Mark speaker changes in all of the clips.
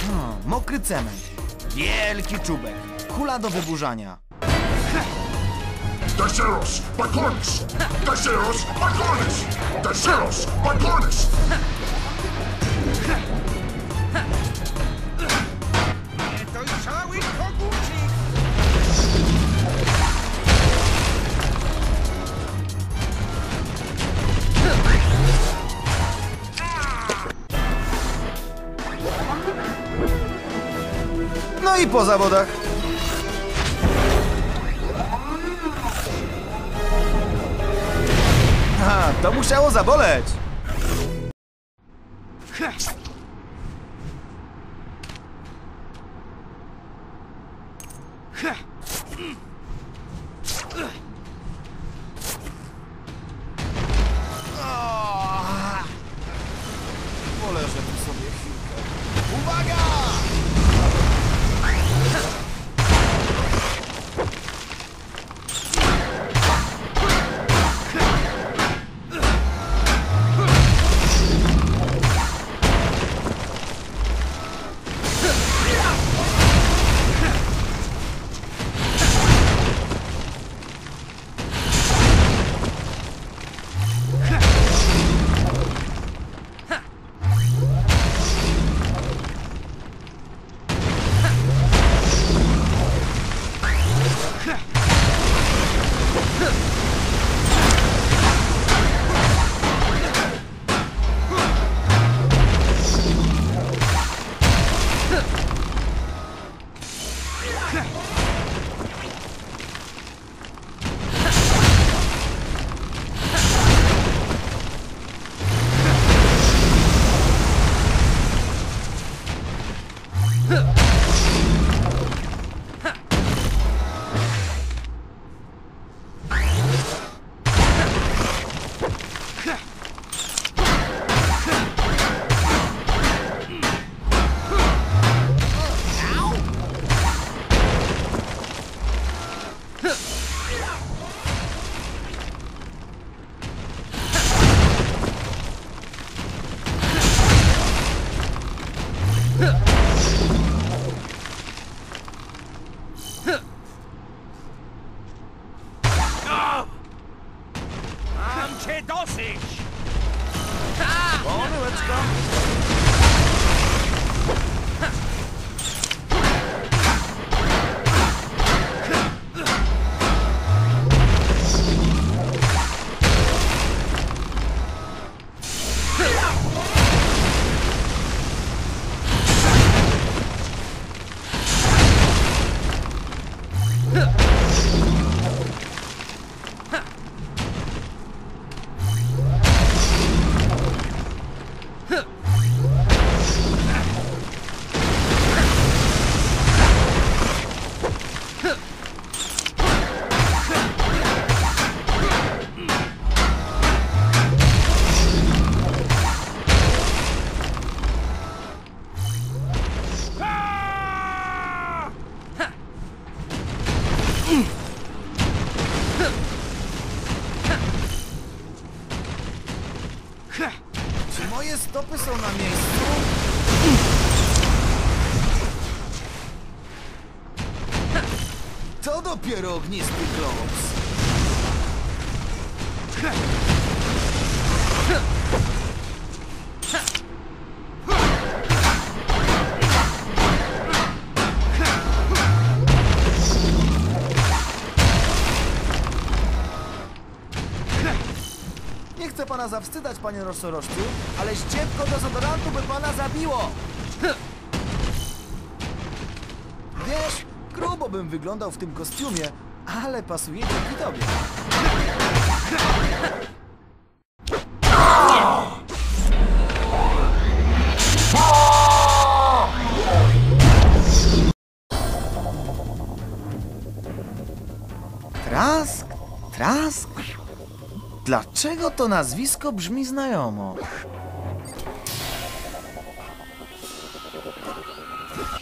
Speaker 1: Hmm, mokry cement. Wielki czubek. Kula do wyburzania.
Speaker 2: Daceros, Bacornis! Daceros, Bacornis! Daceros, Bacornis!
Speaker 1: No i po zawodach. A, to musiało zaboleć. Poleżę Huh! stopy są na miejscu? To dopiero ognisty globs. Nie chcę pana zawstydać, panie nosorożcu, ale ściepko dezodorantu by pana zabiło! Wiesz, grubo bym wyglądał w tym kostiumie, ale pasuje dzięki tobie. Trask? Trask? Dlaczego to nazwisko brzmi znajomo?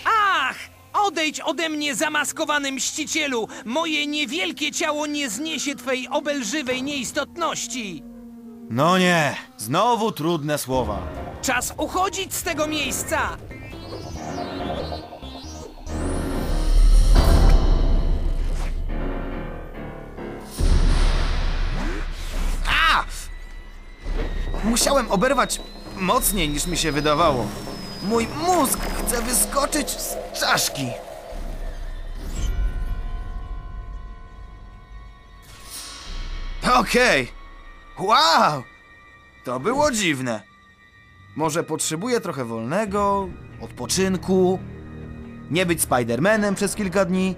Speaker 3: Ach! Odejdź ode mnie, zamaskowany mścicielu! Moje niewielkie ciało nie zniesie twej obelżywej nieistotności!
Speaker 1: No nie, znowu trudne słowa.
Speaker 3: Czas uchodzić z tego miejsca!
Speaker 1: Musiałem oberwać mocniej niż mi się wydawało. Mój mózg chce wyskoczyć z czaszki. Okej. Wow! To było dziwne. Może potrzebuję trochę wolnego, odpoczynku, nie być Spidermanem przez kilka dni,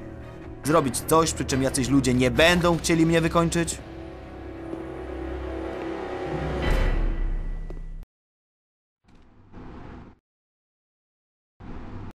Speaker 1: zrobić coś, przy czym jacyś ludzie nie będą chcieli mnie wykończyć?